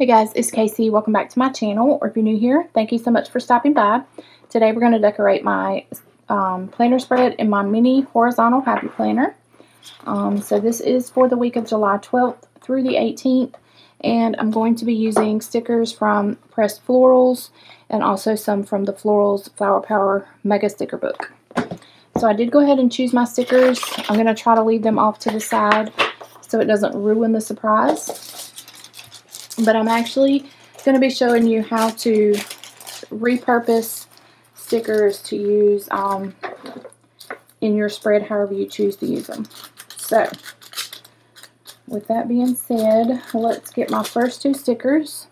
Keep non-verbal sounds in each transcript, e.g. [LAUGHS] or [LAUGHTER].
Hey guys, it's Casey. Welcome back to my channel, or if you're new here, thank you so much for stopping by. Today we're going to decorate my um, planner spread in my mini horizontal happy planner. Um, so this is for the week of July 12th through the 18th, and I'm going to be using stickers from Pressed Florals and also some from the Florals Flower Power Mega Sticker Book. So I did go ahead and choose my stickers. I'm going to try to leave them off to the side so it doesn't ruin the surprise but I'm actually going to be showing you how to repurpose stickers to use um, in your spread however you choose to use them. So, with that being said, let's get my first two stickers.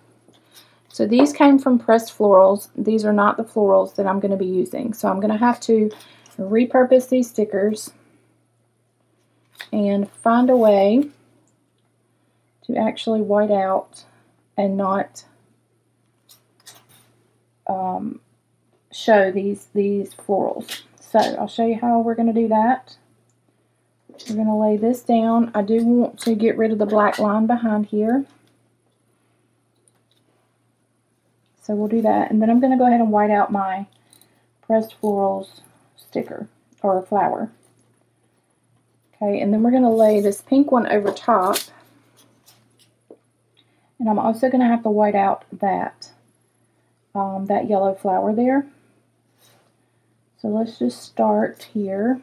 So these came from Pressed Florals. These are not the florals that I'm going to be using. So I'm going to have to repurpose these stickers and find a way to actually white out and not um, show these, these florals. So I'll show you how we're going to do that. We're going to lay this down. I do want to get rid of the black line behind here. So we'll do that. And then I'm going to go ahead and white out my Pressed Florals sticker or flower. Okay, and then we're going to lay this pink one over top. And I'm also going to have to white out that, um, that yellow flower there. So let's just start here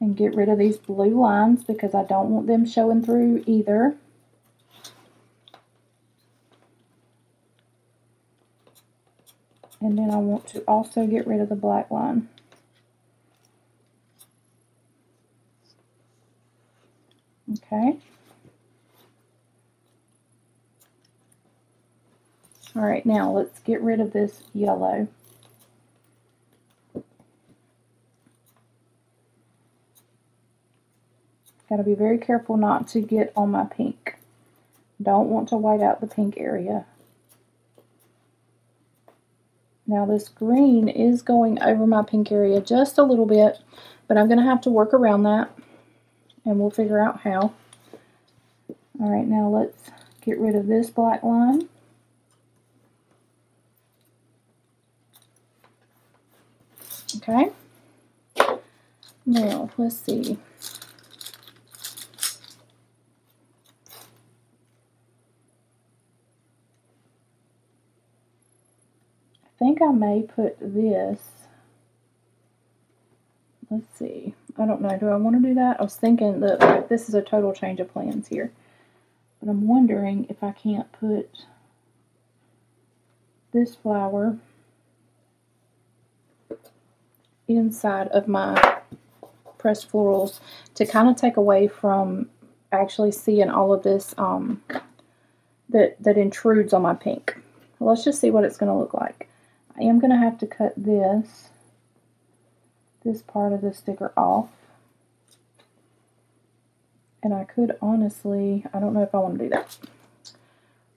and get rid of these blue lines because I don't want them showing through either. And then I want to also get rid of the black line. Okay. All right, now let's get rid of this yellow. Got to be very careful not to get on my pink. Don't want to white out the pink area. Now this green is going over my pink area just a little bit, but I'm going to have to work around that, and we'll figure out how. All right, now let's get rid of this black line. Okay. Now, let's see. I think I may put this, let's see, I don't know, do I want to do that? I was thinking that like, this is a total change of plans here, but I'm wondering if I can't put this flower inside of my pressed florals to kind of take away from actually seeing all of this um, that, that intrudes on my pink. Let's just see what it's going to look like. I am going to have to cut this, this part of the sticker off. And I could honestly, I don't know if I want to do that.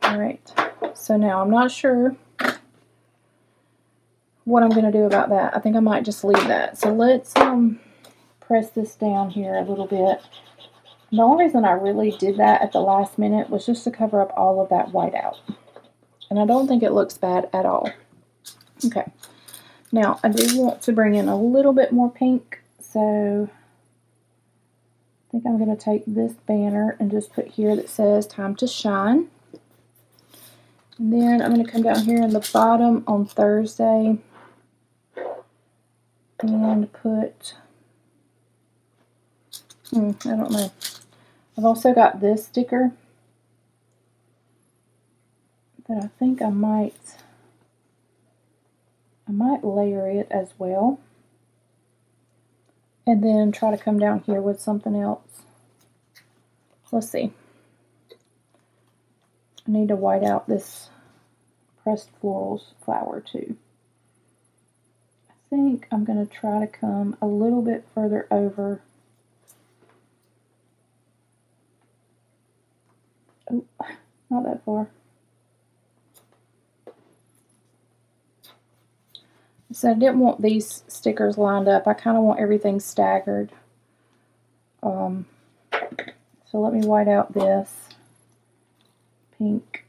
Alright, so now I'm not sure what I'm going to do about that. I think I might just leave that. So let's um, press this down here a little bit. The only reason I really did that at the last minute was just to cover up all of that white out. And I don't think it looks bad at all. Okay. Now, I do want to bring in a little bit more pink. So, I think I'm going to take this banner and just put here that says Time to Shine. And then I'm going to come down here in the bottom on Thursday and put, hmm, I don't know. I've also got this sticker that I think I might, I might layer it as well. And then try to come down here with something else. Let's see. I need to white out this pressed florals flower too think I'm going to try to come a little bit further over. Oh, not that far. So I didn't want these stickers lined up. I kind of want everything staggered. Um, so let me white out this pink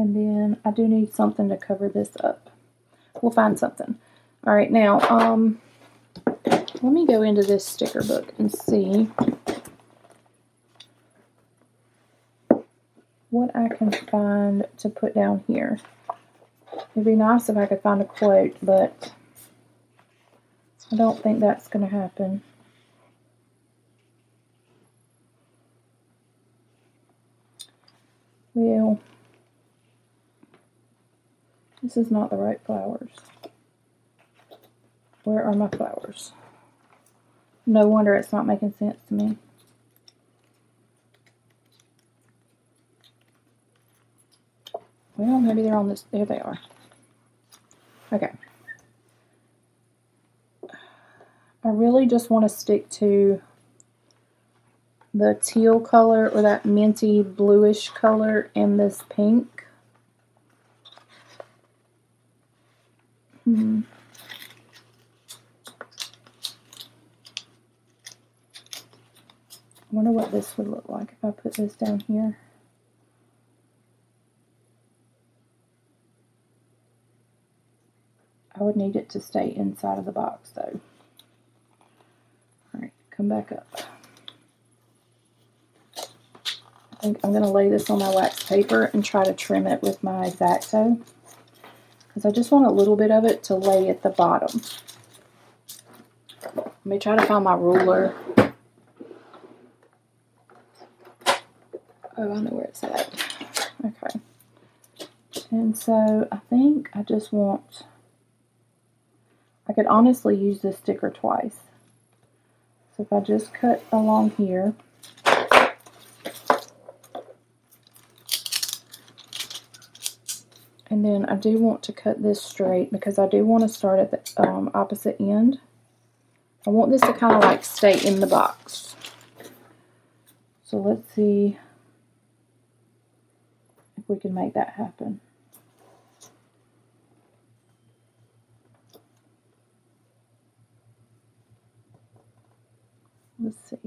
And then I do need something to cover this up. We'll find something. All right, now, um, let me go into this sticker book and see what I can find to put down here. It'd be nice if I could find a quote, but I don't think that's going to happen. Well, this is not the right flowers. Where are my flowers? No wonder it's not making sense to me. Well, maybe they're on this. There they are. Okay. I really just want to stick to the teal color or that minty bluish color and this pink. Hmm. I wonder what this would look like if I put this down here. I would need it to stay inside of the box though. Alright, come back up. I think I'm going to lay this on my wax paper and try to trim it with my X-Acto. Because I just want a little bit of it to lay at the bottom. Let me try to find my ruler. Oh, I know where it's at. Okay. And so I think I just want I could honestly use this sticker twice. So if I just cut along here, and then I do want to cut this straight because I do want to start at the um, opposite end. I want this to kind of like stay in the box. So let's see if we can make that happen. Let's see.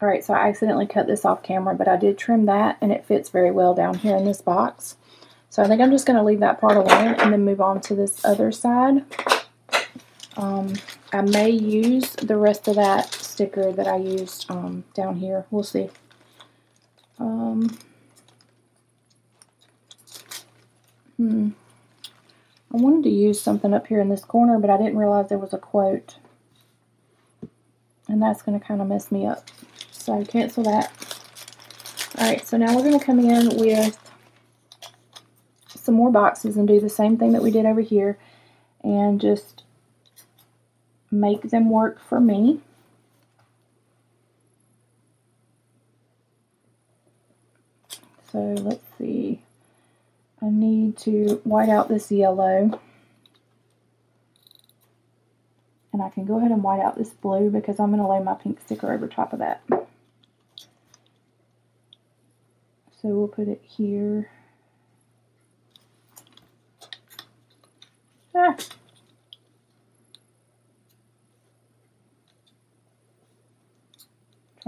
All right, so I accidentally cut this off camera, but I did trim that, and it fits very well down here in this box. So I think I'm just going to leave that part alone and then move on to this other side. Um, I may use the rest of that sticker that I used um, down here. We'll see. Um, hmm. I wanted to use something up here in this corner, but I didn't realize there was a quote and that's going to kind of mess me up. So I cancel that. Alright, so now we're going to come in with some more boxes and do the same thing that we did over here and just make them work for me. So let's see. I need to white out this yellow. And I can go ahead and white out this blue because I'm going to lay my pink sticker over top of that. So we'll put it here. Ah.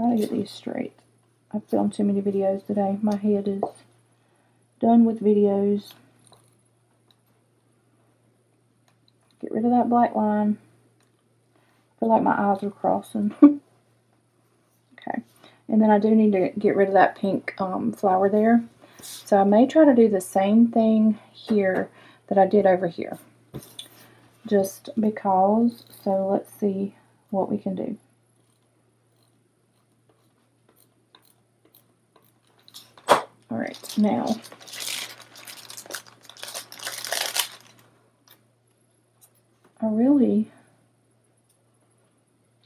Trying to get these straight. I've filmed too many videos today. My head is done with videos. Get rid of that black line I feel like my eyes are crossing. [LAUGHS] okay. And then I do need to get rid of that pink um, flower there. So I may try to do the same thing here that I did over here. Just because. So let's see what we can do. Alright, now I really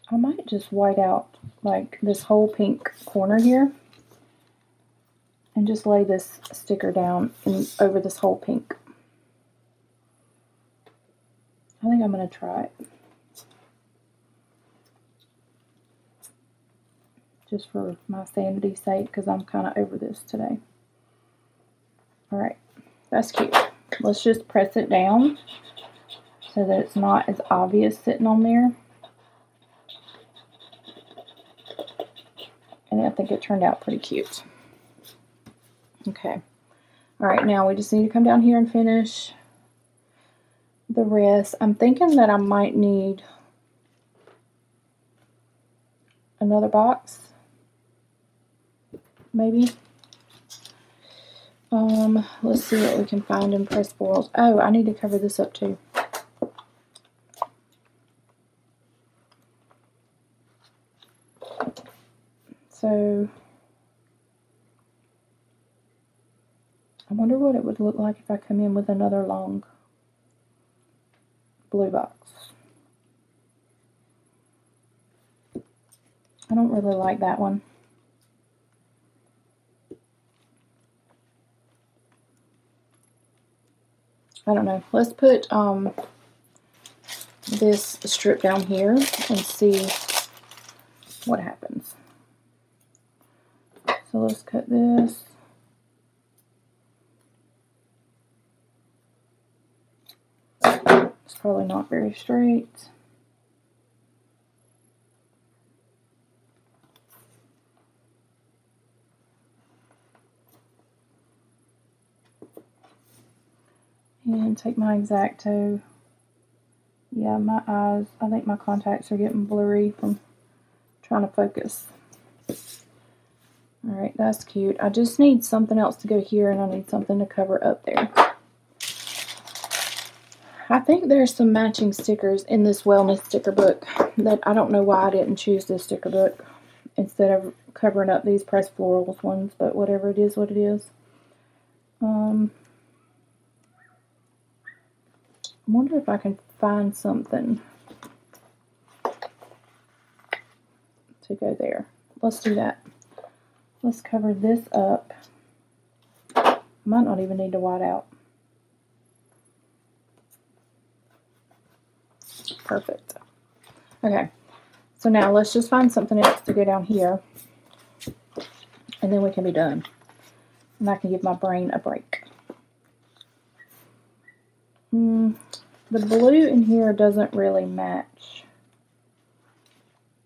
I might just white out like this whole pink corner here and just lay this sticker down in, over this whole pink. I think I'm going to try it. Just for my sanity's sake because I'm kind of over this today. Alright, that's cute. Let's just press it down so that it's not as obvious sitting on there. and I think it turned out pretty cute. Okay, All right, now we just need to come down here and finish the rest. I'm thinking that I might need another box, maybe. Um, let's see what we can find in Pressed Florals. Oh, I need to cover this up too. So, I wonder what it would look like if I come in with another long blue box. I don't really like that one. I don't know. Let's put um, this strip down here and see what happens. So let's cut this. It's probably not very straight. And take my X-Acto. Yeah, my eyes, I think my contacts are getting blurry from trying to focus. Alright, that's cute. I just need something else to go here and I need something to cover up there. I think there's some matching stickers in this wellness sticker book that I don't know why I didn't choose this sticker book instead of covering up these pressed florals ones, but whatever it is, what it is. Um, I wonder if I can find something to go there. Let's do that. Let's cover this up. Might not even need to white out. Perfect. Okay, so now let's just find something else to go down here. And then we can be done. And I can give my brain a break. Hmm. The blue in here doesn't really match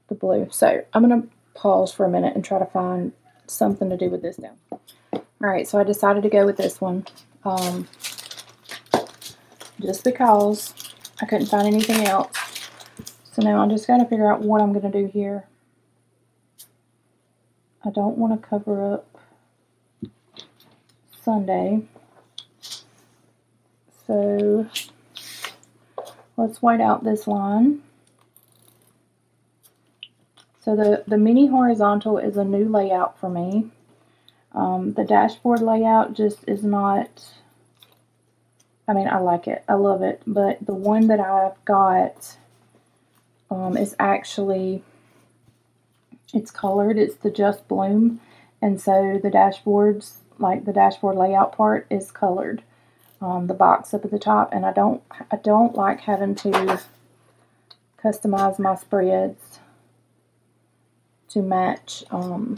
the blue. So I'm going to pause for a minute and try to find something to do with this now. Alright, so I decided to go with this one. Um, just because I couldn't find anything else. So now I'm just going to figure out what I'm going to do here. I don't want to cover up Sunday. So let's white out this line. So the, the mini horizontal is a new layout for me. Um, the dashboard layout just is not, I mean, I like it. I love it. But the one that I've got um, is actually, it's colored. It's the Just Bloom. And so the dashboards, like the dashboard layout part is colored um, the box up at the top and I don't I don't like having to customize my spreads to match um,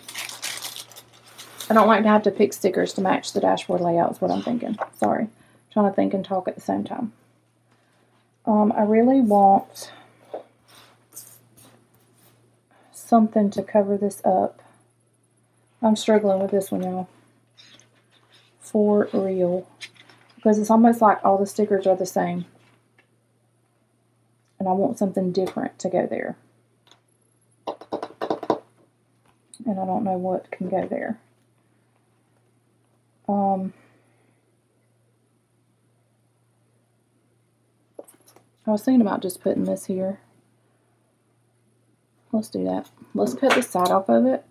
I don't like to have to pick stickers to match the dashboard layout is what I'm thinking. Sorry. I'm trying to think and talk at the same time. Um, I really want something to cover this up. I'm struggling with this one y'all. For real because it's almost like all the stickers are the same. And I want something different to go there. And I don't know what can go there. Um, I was thinking about just putting this here. Let's do that. Let's cut the side off of it.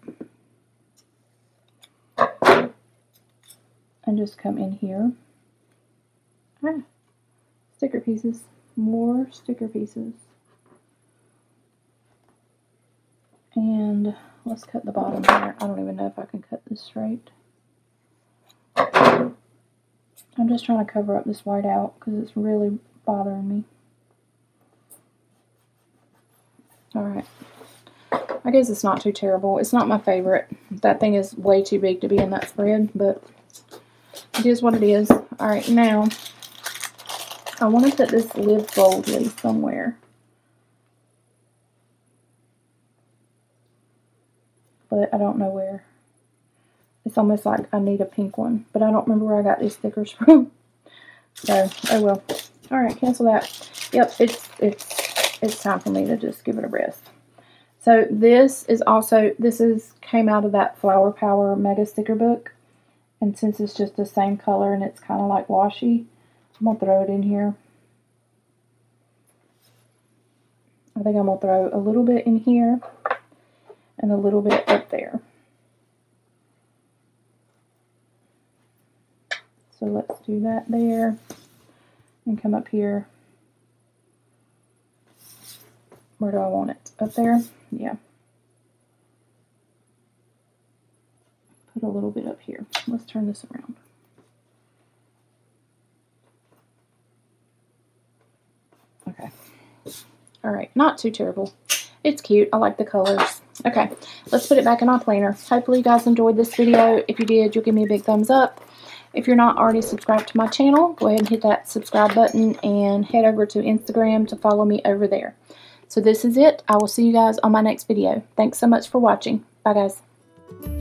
And just come in here. Ah, sticker pieces. More sticker pieces. And let's cut the bottom here. I don't even know if I can cut this straight. I'm just trying to cover up this white out because it's really bothering me. Alright. I guess it's not too terrible. It's not my favorite. That thing is way too big to be in that spread, but it is what it is. Alright, now I want to put this live boldly somewhere. But I don't know where. It's almost like I need a pink one, but I don't remember where I got these stickers [LAUGHS] from. So, oh well. All right, cancel that. Yep, it's it's it's time for me to just give it a rest. So this is also this is came out of that Flower Power Mega Sticker book, and since it's just the same color and it's kind of like washi, I'm gonna throw it in here. I think I'm gonna throw a little bit in here and a little bit up there. So let's do that there and come up here. Where do I want it? Up there? Yeah. Put a little bit up here. Let's turn this around. Okay. All right, not too terrible. It's cute. I like the colors. Okay, let's put it back in my planner. Hopefully you guys enjoyed this video. If you did, you'll give me a big thumbs up. If you're not already subscribed to my channel, go ahead and hit that subscribe button and head over to Instagram to follow me over there. So this is it. I will see you guys on my next video. Thanks so much for watching. Bye guys.